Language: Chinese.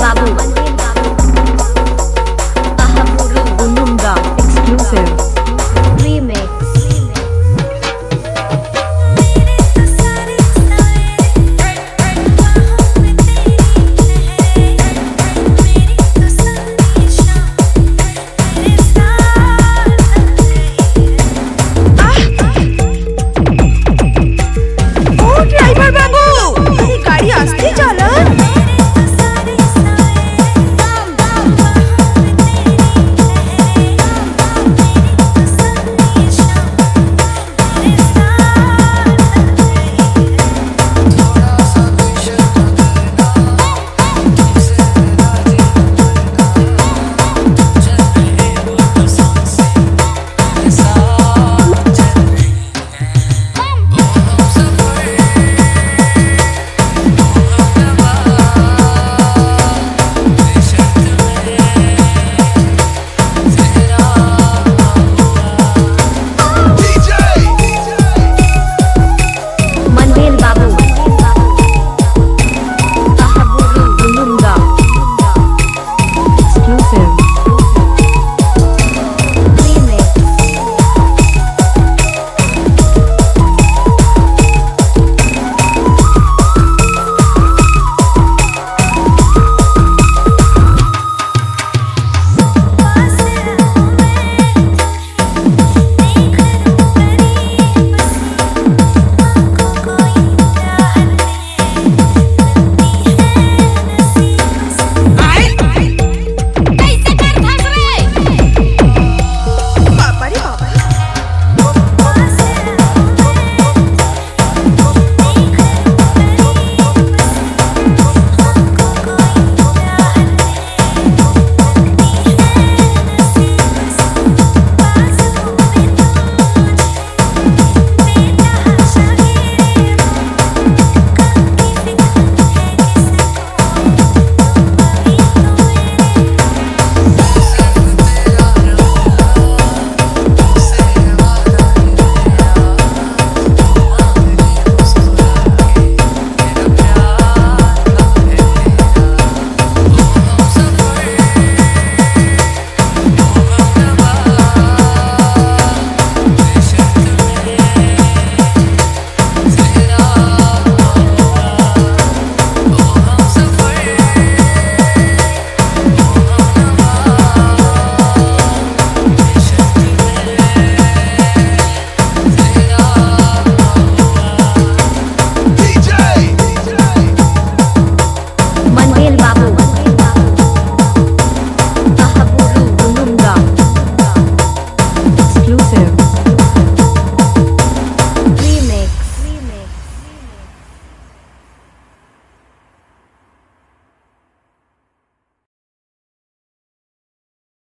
发布 exclusive.